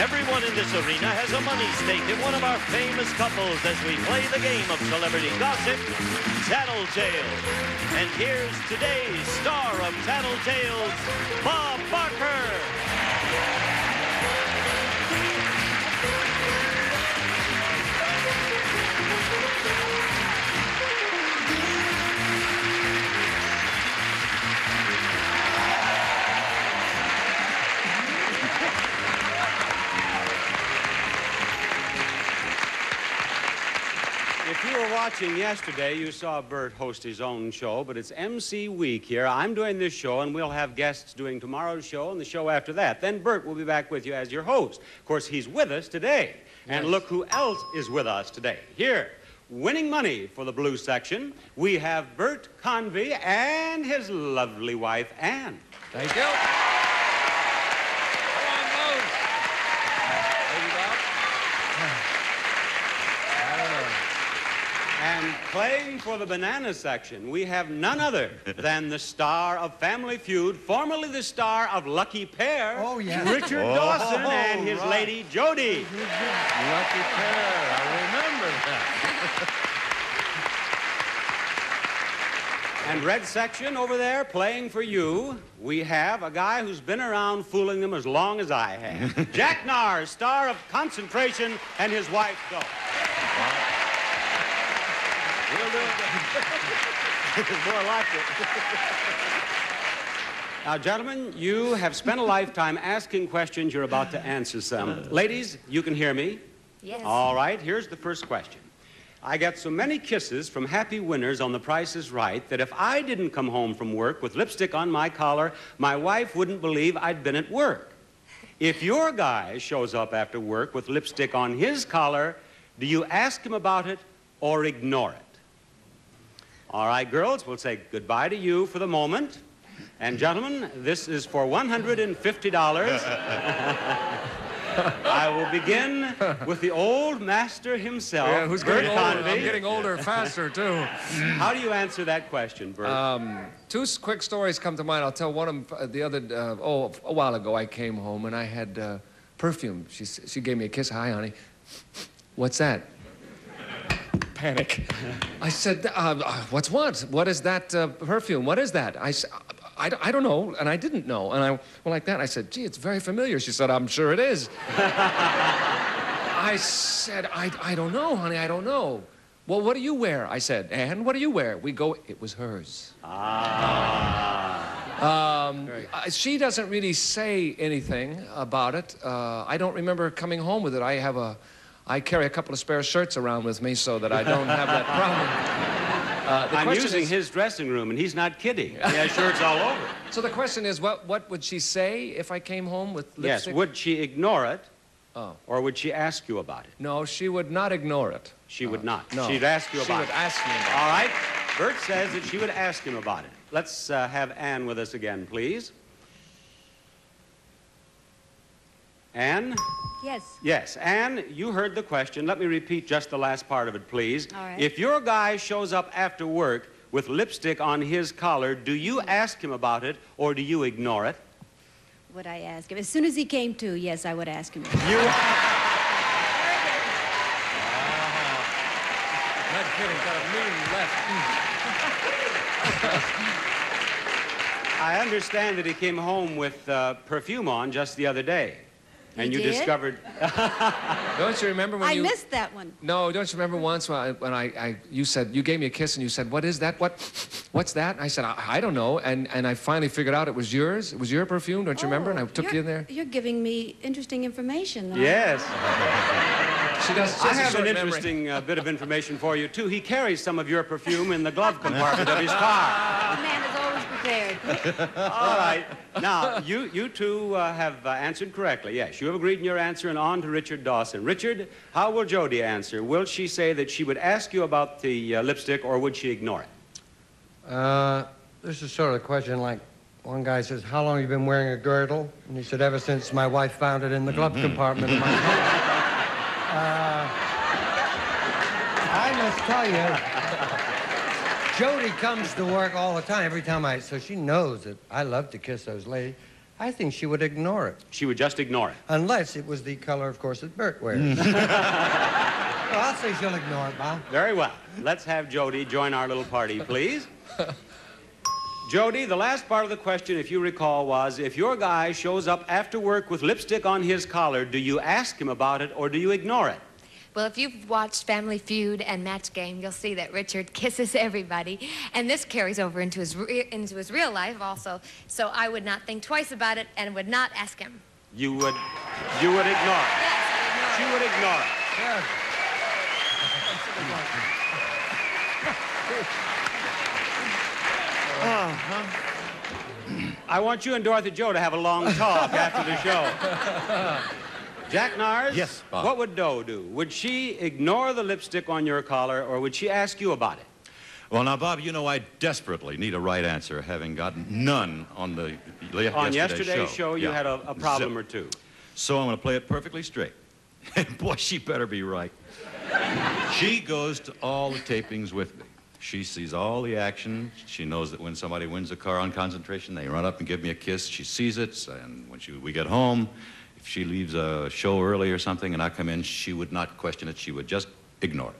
Everyone in this arena has a money stake in one of our famous couples as we play the game of celebrity gossip, Tattletale. And here's today's star of Tattle Tales, Bob Barker. Were watching yesterday, you saw Bert host his own show, but it's MC Week here. I'm doing this show, and we'll have guests doing tomorrow's show and the show after that. Then Bert will be back with you as your host. Of course, he's with us today. And look who else is with us today. Here, winning money for the blue section, we have Bert Convy and his lovely wife, Anne. Thank you. Come on, move. Lady Bob. And playing for the banana section, we have none other than the star of Family Feud, formerly the star of Lucky Pair, Oh, yeah. Richard oh. Dawson, oh, and his right. lady Jody. Lucky pair. I remember that. And red section over there, playing for you, we have a guy who's been around fooling them as long as I have. Jack Narz, star of Concentration, and his wife, Doe. We'll do it. More like it. Now, gentlemen, you have spent a lifetime asking questions. You're about to answer some. Ladies, you can hear me? Yes. All right, here's the first question. I get so many kisses from happy winners on The Price is Right that if I didn't come home from work with lipstick on my collar, my wife wouldn't believe I'd been at work. If your guy shows up after work with lipstick on his collar, do you ask him about it or ignore it? All right, girls, we'll say goodbye to you for the moment. And gentlemen, this is for $150. I will begin with the old master himself, Yeah, who's Bert getting older? I'm getting older faster, too. How do you answer that question, Bert? Um, two quick stories come to mind. I'll tell one of them uh, the other, uh, oh, a while ago I came home and I had uh, perfume. She, she gave me a kiss. Hi, honey. What's that? Panic. I said, uh, uh, what's what? What is that uh, perfume? What is that? I said, "I don't know, and I didn't know. And I went like that. I said, gee, it's very familiar. She said, I'm sure it is. I said, I, I don't know, honey, I don't know. Well, what do you wear? I said, Anne, what do you wear? We go, it was hers. Ah. Um, uh, she doesn't really say anything about it. Uh, I don't remember coming home with it. I have a, I carry a couple of spare shirts around with me so that I don't have that problem. Uh, I'm using is- his dressing room, and he's not kidding. He has shirts all over. So the question is, what, what would she say if I came home with lipstick? Yes, would she ignore it, Oh. or would she ask you about it? No, she would not ignore it. She would not. No. She'd ask you about it. She would it. ask me about it. All right. Bert says that she would ask him about it. Let's uh, have Anne with us again, please. Anne? Yes. Yes. Anne, you heard the question. Let me repeat just the last part of it, please. All right. If your guy shows up after work with lipstick on his collar, do you ask him about it or do you ignore it? Would I ask him? As soon as he came to, yes, I would ask him. You. Not kidding, got a mean left. I understand that he came home with uh, perfume on just the other day. And He you did? discovered. Don't you remember when I you... missed that one. No, don't you remember once when I, when I, I, you said, you gave me a kiss and you said, what is that? What, what's that? And I said, I, I don't know. And, and I finally figured out it was yours. It was your perfume, don't you remember? And I Oh, took you're- in there. You're giving me interesting information. huh? yes. She does, she I has have an memory. interesting uh, bit of information for you, too. He carries some of your perfume in the glove compartment of his car. The man is always prepared. All right. Now, you, you two uh, have uh, answered correctly. Yes, you have agreed in your answer, and on to Richard Dawson. Richard, how will Jody answer? Will she say that she would ask you about the uh, lipstick, or would she ignore it? Uh, this is sort of a question like one guy says, How long have you been wearing a girdle? And he said, Ever since my wife found it in the glove compartment of my car. Uh, I must tell you, Jody comes to work all the time, every time I, so she knows that I love to kiss those ladies. I think she would ignore it. She would just ignore it. Unless it was the color, of course, that Bert wears. Mm. well, I'll say she'll ignore it, Bob. Very well. Let's have Jody join our little party, please. Jody, the last part of the question, if you recall, was if your guy shows up after work with lipstick on his collar, do you ask him about it or do you ignore it? Well, if you've watched Family Feud and Match Game, you'll see that Richard kisses everybody, and this carries over into his re- into his real life also. So I would not think twice about it and would not ask him. You would, you would ignore it. Yes, I She ignore would ignore it. Oh, Good. I want you and Dorothy Jo to have a long talk after the show. Jack Narz? Yes, Bob. What would Doe do? Would she ignore the lipstick on your collar or would she ask you about it? Well, now, Bob, you know I desperately need a right answer, having gotten none on the On yesterday's, yesterday's show, you Yeah. had a, a problem Zip. or two. So I'm going to play it perfectly straight. And boy, she better be right. she goes to all the tapings with me. She sees all the action. She knows that when somebody wins a car on concentration, they run up and give me a kiss. She sees it, and when she, we get home, if she leaves a show early or something and I come in, she would not question it. She would just ignore it.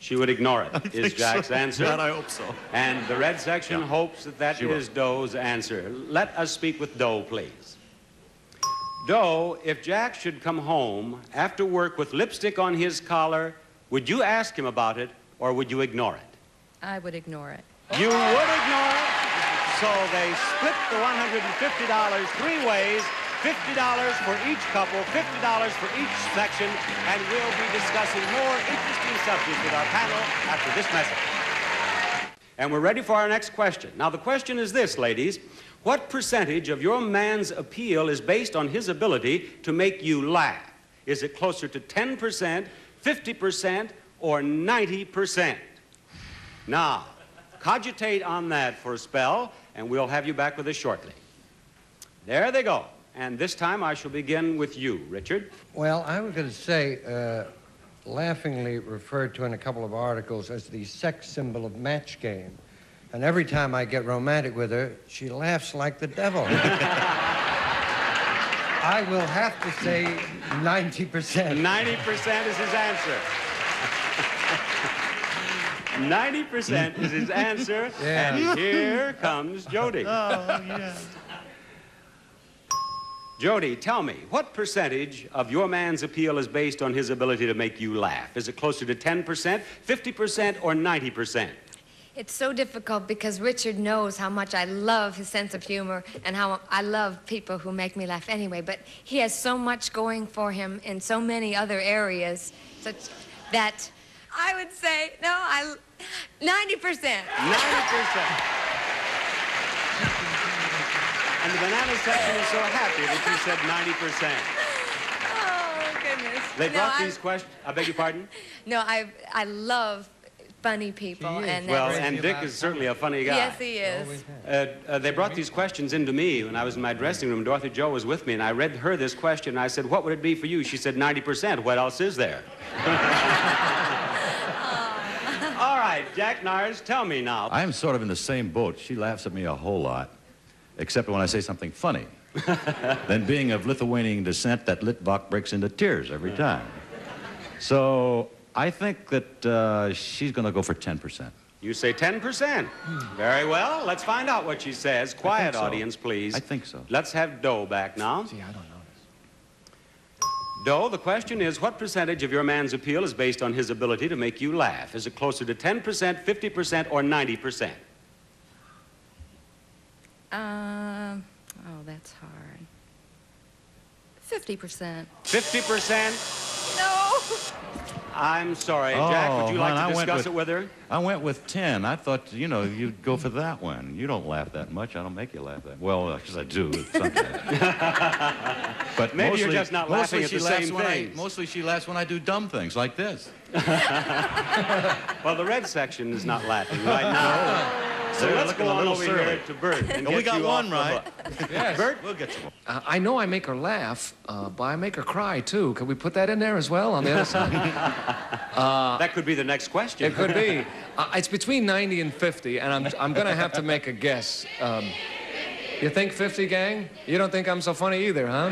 She would ignore it, is Jack's answer. God, I hope so. And the red section Yeah. hopes that that She will. Doe's answer. Let us speak with Doe, please. Doe, if Jack should come home after work with lipstick on his collar, would you ask him about it or would you ignore it? I would ignore it. You would ignore it. So they split the $150 three ways, $50 for each couple, $50 for each section, and we'll be discussing more interesting subjects with our panel after this message. And we're ready for our next question. Now, the question is this, ladies. What percentage of your man's appeal is based on his ability to make you laugh? Is it closer to 10%, 50%, or 90%? Now, cogitate on that for a spell, and we'll have you back with us shortly. There they go. And this time I shall begin with you, Richard. Well, I was going to say, uh, laughingly referred to in a couple of articles as the sex symbol of match game. And every time I get romantic with her, she laughs like the devil. I will have to say 90%. 90% is his answer. 90% is his answer. Yeah. And here comes Jody. Jody, tell me, what percentage of your man's appeal is based on his ability to make you laugh? Is it closer to 10%, 50%, or 90%? It's so difficult because Richard knows how much I love his sense of humor and how I love people who make me laugh anyway. But he has so much going for him in so many other areas, such that I would say no. I 90 percent. 90%. And the banana section is so happy that you said 90%. Oh goodness. They no, brought I, these questions. I beg your pardon? No, I I love funny people and Well, and Dick is certainly a funny guy. yes, he is. Uh, uh, they brought these questions into me when I was in my dressing room. Dorothy Jo was with me, and I read her this question, and I said, What would it be for you? She said, 90%. What else is there? All right, Jack Narz, tell me now. I am sort of in the same boat. She laughs at me a whole lot, except when I say something funny. then, being of Lithuanian descent, that Litvak breaks into tears every time. So, I think that uh, she's going to go for 10%. You say 10%. Very well. Let's find out what she says. Quiet, so. audience, please. I think so. Let's have Doe back now. See, I don't know. This. Doe, the question is what percentage of your man's appeal is based on his ability to make you laugh? Is it closer to 10%, 50%, or 90%? Um, oh, that's hard. 50%. 50%? No. I'm sorry, Jack. Would you Oh, like to went discuss it with her? I went with 10. I thought, you know, you'd go for that one. You don't laugh that much. I don't make you laugh that much. Well, because I do sometimes. but Maybe mostly, you're just not mostly laughing at she the same when I, things. mostly she laughs when I do dumb things like this. Well, the red section is not laughing right now. So let's go a on little over surly. here to Bert. And we got one right. Yes. Bert? We'll get you one. Uh, I know I make her laugh, uh, but I make her cry too. Could we put that in there as well on the other side? that could be the next question. It could be. Uh, it's between 90 and 50, and I'm, I'm going to have to make a guess. Um, You think 50, gang? You don't think I'm so funny either, huh?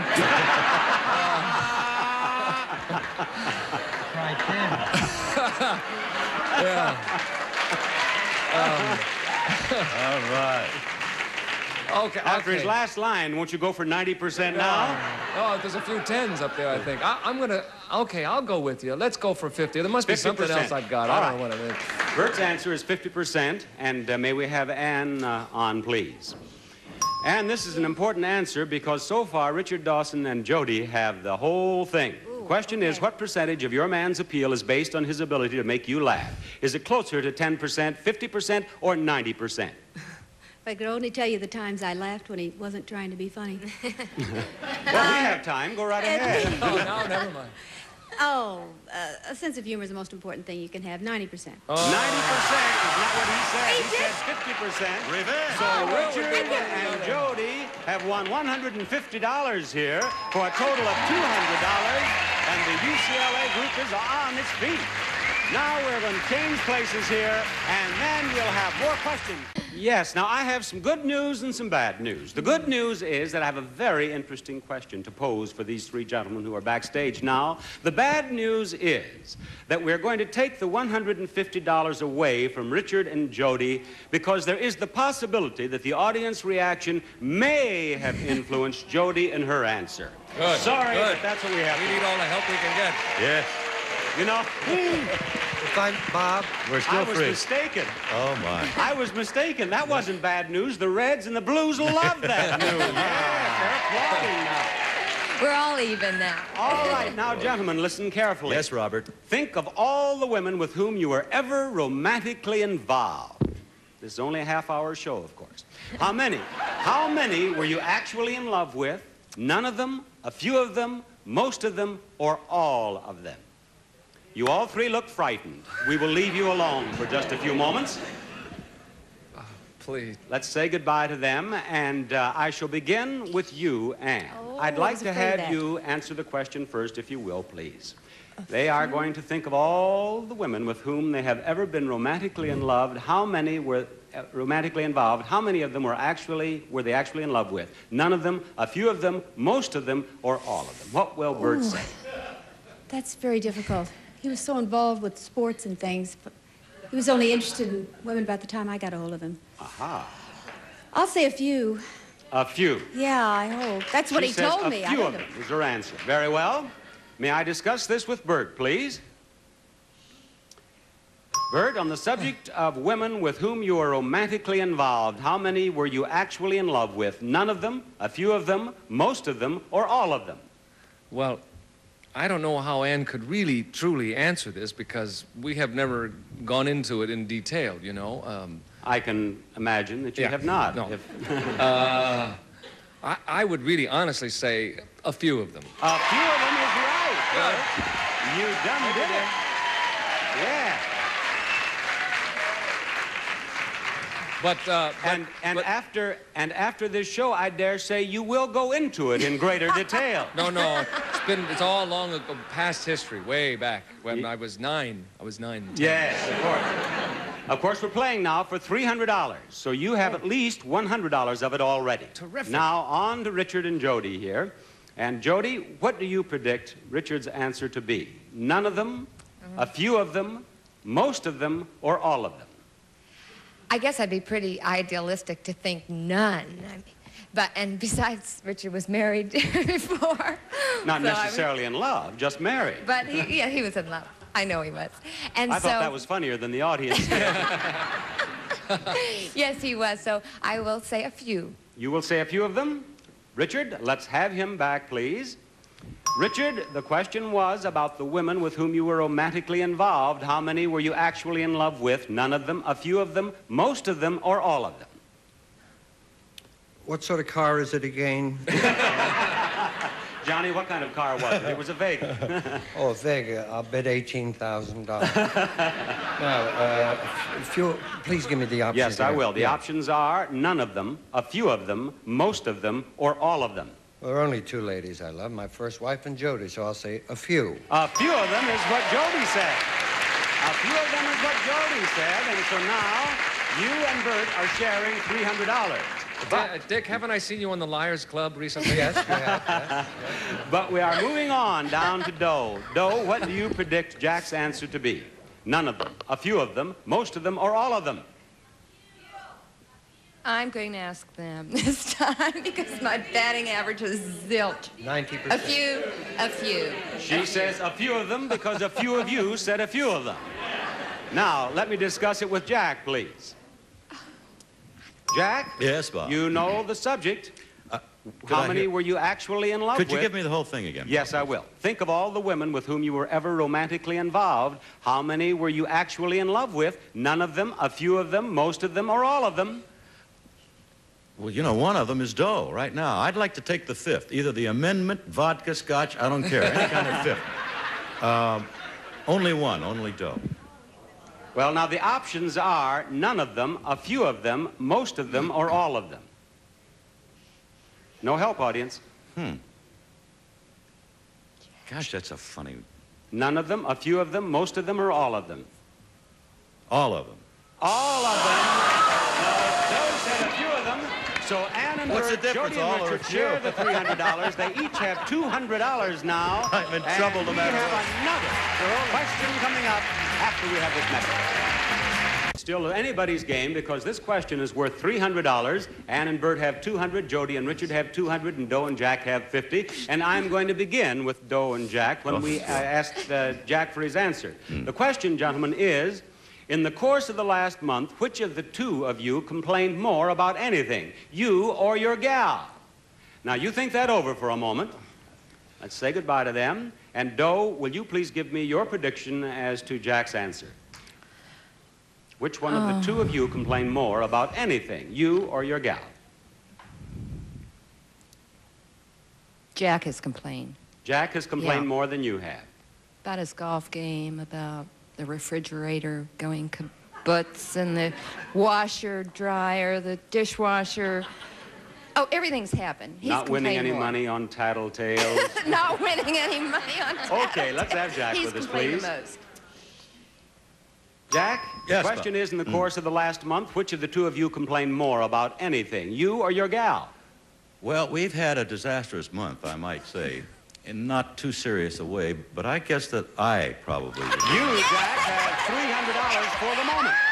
Right then. yeah. All right. Okay. After his last line, won't you go for 90% now? Oh, there's a few tens up there, I think. I, I'm gonna. Okay, I'll go with you. Let's go for 50. There must be something 50%. else I've got. All I don't know right. what it is. Bert's answer is 50%, and uh, may we have Ann uh, on, please? And this is an important answer because so far Richard Dawson and Jody have the whole thing. Question is, what percentage of your man's appeal is based on his ability to make you laugh? Is it closer to 10%, 50%, or 90%? If I could only tell you the times I laughed when he wasn't trying to be funny. Well, we have time. Go right ahead. Oh, no, never mind. Oh, uh, a sense of humor is the most important thing you can have. 90%. Oh. 90% is not what he said. He, said 50%. Revenge. So Oh, Richard and Jody have won $150 here for a total of $200, and the UCLA group is on its feet. Now we're going to change places here, and then we'll have more questions. Yes, now I have some good news and some bad news. The good news is that I have a very interesting question to pose for these three gentlemen who are backstage now. The bad news is that we're going to take the $150 away from Richard and Jody because there is the possibility that the audience reaction may have influenced Jody in her answer. Good, Sorry, good. but that's what we have. We need all the help we can get. Yes. You know, If I'm Bob, We're still I was free. mistaken. Oh, my. I was mistaken. That wasn't bad news. The Reds and the Blues love that news. Yes, they're applauding now. We're all even now. All right, now, gentlemen, listen carefully. Yes, Robert. Think of all the women with whom you were ever romantically involved. This is only a half-hour show, of course. How many? How many were you actually in love with? None of them, a few of them, most of them, or all of them? You all three look frightened. We will leave you alone for just a few moments. Please. Let's say goodbye to them, and uh, I shall begin with you, Anne. Oh, I'd like to have that. you answer the question first, if you will, please. They are going to think of all the women with whom they have ever been romantically in love. How many were uh, romantically involved? How many of them were actually were they actually in love with? None of them, a few of them, most of them, or all of them. What will Bert say? That's very difficult. He was so involved with sports and things, but he was only interested in women about the time I got a hold of him. Aha, I'll say a few. a few. Yeah, I hope. That's what She he says told a me. A few don't of them is her answer. Very well. May I discuss this with Bert, please? Bert, on the subject of women with whom you are romantically involved, how many were you actually in love with? None of them, a few of them, most of them, or all of them? Well, I don't know how Anne could really, truly answer this because we have never gone into it in detail, you know. Um, I can imagine that you Yeah, have not. no. Uh, I, I would really honestly say a few of them. a few of them is right. You done did it. Yeah. But, uh, but- And, and but- after and after this show, I dare say you will go into it in greater detail. no, no, it's been, it's all long ago, past history, way back when I was nine. I was nine. ten. Yes, of course. Of course, we're playing now for $300, so you have at least $100 of it already. Terrific. Now, on to Richard and Jody here. And Jody, what do you predict Richard's answer to be? None of them, a few of them, most of them, or all of them? I guess I'd be pretty idealistic to think none. I mean, but and besides, Richard was married before. Not so, I mean- necessarily in love, just married. but he, yeah, he was in love. I know he was. And I so thought that was funnier than the audience yes, he was. So I will say a few. You will say a few of them? Richard, let's have him back, please. Richard, the question was about the women with whom you were romantically involved. How many were you actually in love with? None of them, a few of them, most of them, or all of them? what sort of car is it again? Johnny, what kind of car was it? It was a Vega. Oh, Vega. I'll bet eighteen thousand dollars. now, uh, if you please give me the options. yes, I will. The Yeah. options are none of them, a few of them, most of them, or all of them. There are only two ladies I love, my first wife and Jody, so I'll say a few. A few of them is what Jody said. A few of them is what Jody said, and so now you and Bert are sharing $300. Uh, Dick, haven't I seen you on the Liars Club recently? Yes, you have. yes. But we are moving on down to Doe. Doe, what do you predict Jack's answer to be? None of them, a few of them, most of them, or all of them? I'm going to ask them this time because my batting average is zilch. 90%. A few, a few. She says a few of them because a few of you said a few of them. Now, let me discuss it with Jack, please. Jack? Yes, Bob. You know the subject. Uh, could How I many hear- were you actually in love Could with? you give me the whole thing again? Yes, I will. Think of all the women with whom you were ever romantically involved. How many were you actually in love with? None of them, a few of them, most of them, or all of them? Well, you know, one of them is Doe right now. I'd like to take the fifth. Either the amendment, vodka, scotch, I don't care. Any kind of fifth. Um, only one, only Doe. Well, now the options are none of them, a few of them, most of them, or all of them. No help, audience. Hmm. Gosh, that's a funny. None of them, a few of them, most of them, or all of them. All of them. All of them. So Ann and What's the Bert, difference, Jody and Richard share the $300. they each have $200 now. I'm in trouble no we matter have what. another question coming up after we have this message. Still anybody's game because this question is worth $300. Ann and Bert have 200, Jody and Richard have 200, and Doe and Jack have 50. And I'm going to begin with Doe and Jack when we uh, asked uh, Jack for his answer. The question, gentlemen, is in the course of the last month, which of the two of you complained more about anything, you or your gal? Now, you think that over for a moment. Let's say goodbye to them. And Doe, will you please give me your prediction as to Jack's answer? Which one of the two of you complained more about anything, you or your gal? Jack has complained Jack has complained Yeah. more than you have. about his golf game, about the refrigerator going kabuts, and the washer, dryer, the dishwasher. Oh, everything's happened. He's Not winning any more. money on tattletales. Not winning any money on tattletales. Okay, let's have Jack He's with us, please. the most. Jack, Yes, the question Bob. is in the mm. course of the last month, which of the two of you complained more about anything, you or your gal? Well, we've had a disastrous month, I might say, in not too serious a way, but I guess that I probably. You, Jack, have $300 for the moment.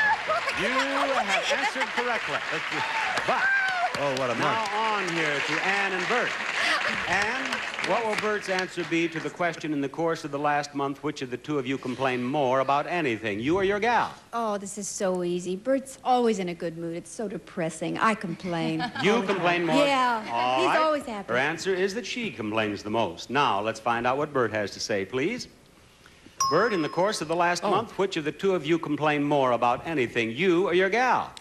You have answered correctly. But Oh, what a now month. on here to Ann and Bert. Ann, what will Bert's answer be to the question in the course of the last month, which of the two of you complained more about anything, you or your gal? Oh, this is so easy. Bert's always in a good mood. It's so depressing. I complain. You all complain more? Yeah. All He's right. always happy. Her answer is that she complains the most. Now, let's find out what Bert has to say, please. Bert, in the course of the last Oh. month, which of the two of you complained more about anything, you or your gal?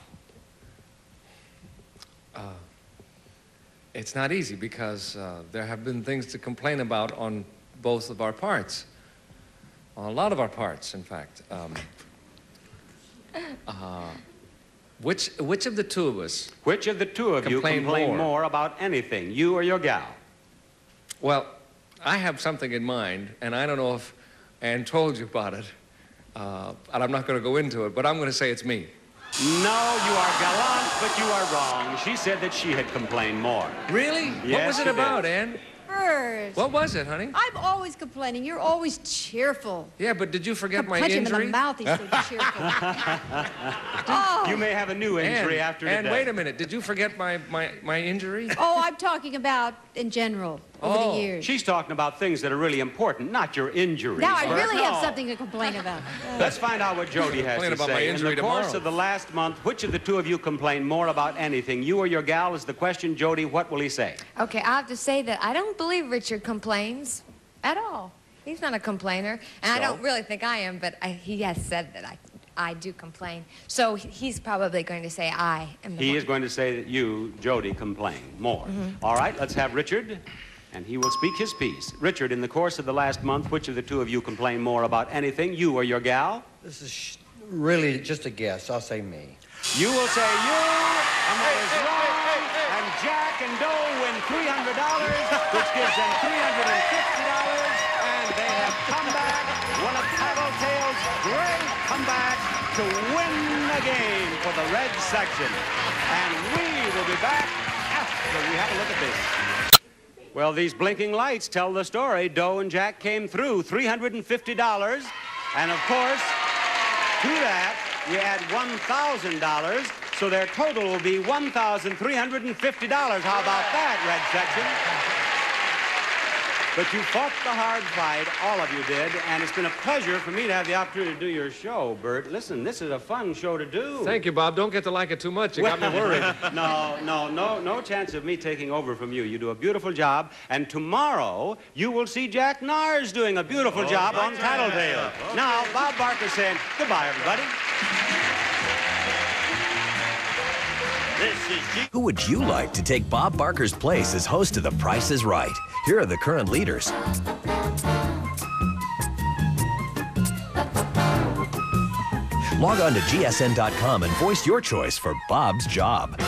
It's not easy because uh, there have been things to complain about on both of our parts. On a lot of our parts, in fact. Um, uh, which, which of the two of us? Which of the two of you Complain complain more. more about anything, you or your gal? Well, I have something in mind, and I don't know if Ann told you about it, uh, and I'm not going to go into it, but I'm going to say it's me. No, you are gallant, but you are wrong. She said that she had complained more. Really? Yes, what was it about, did. Ann? Bert. What was it, honey? I'm always complaining. You're always cheerful. Yeah, but did you forget my Punch him in the mouth. He's so cheerful. oh. You may have a new injury Ann, after Ann, today. wait a minute. Did you forget my, my, my injury? oh, I'm talking about in general over Oh, the years. She's talking about things that are really important, not your injuries. now I Bert. really have something to complain about. Let's find out what Jody has Complain to about say. my injury In the course of the last month, which of the two of you complained more about anything, you or your gal, is the question. Jody, what will he say? Okay, I have to say that I don't believe Richard complains at all. He's not a complainer, and I don't really think I am, but I, he has said that I, I do complain. So he's probably going to say I am the He one. is going to say that you, Jody, complain more. Mm-hmm. All right, let's have Richard, and he will speak his piece. Richard, in the course of the last month, which of the two of you complained more about anything, you or your gal? This is sh- really just a guess. I'll say me. You will say you, and that is wrong. And Jack and Doe win $300, which gives them $350. And they have come back. One of Tattletale's great comebacks to win the game for the red section. And we will be back after we have a look at this. Well, these blinking lights tell the story. Doe and Jack came through $350. And of course, to that, you add $1,000. So their total will be $1,350. How about that, red section? But you fought the hard fight, all of you did, and it's been a pleasure for me to have the opportunity to do your show, Bert. Listen, this is a fun show to do. Thank you, Bob. Don't get to like it too much. You got me worried. no, no, no, no chance of me taking over from you. You do a beautiful job, and tomorrow you will see Jack Narz doing a beautiful Oh, job on Tattletale. Okay. Now, Bob Barker saying goodbye, everybody. Who would you like to take Bob Barker's place as host of The Price is Right? Here are the current leaders. Log on to gsn.com and voice your choice for Bob's job.